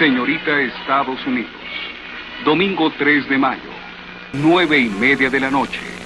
Señorita Estados Unidos. Domingo 3 de mayo, 9 y media de la noche.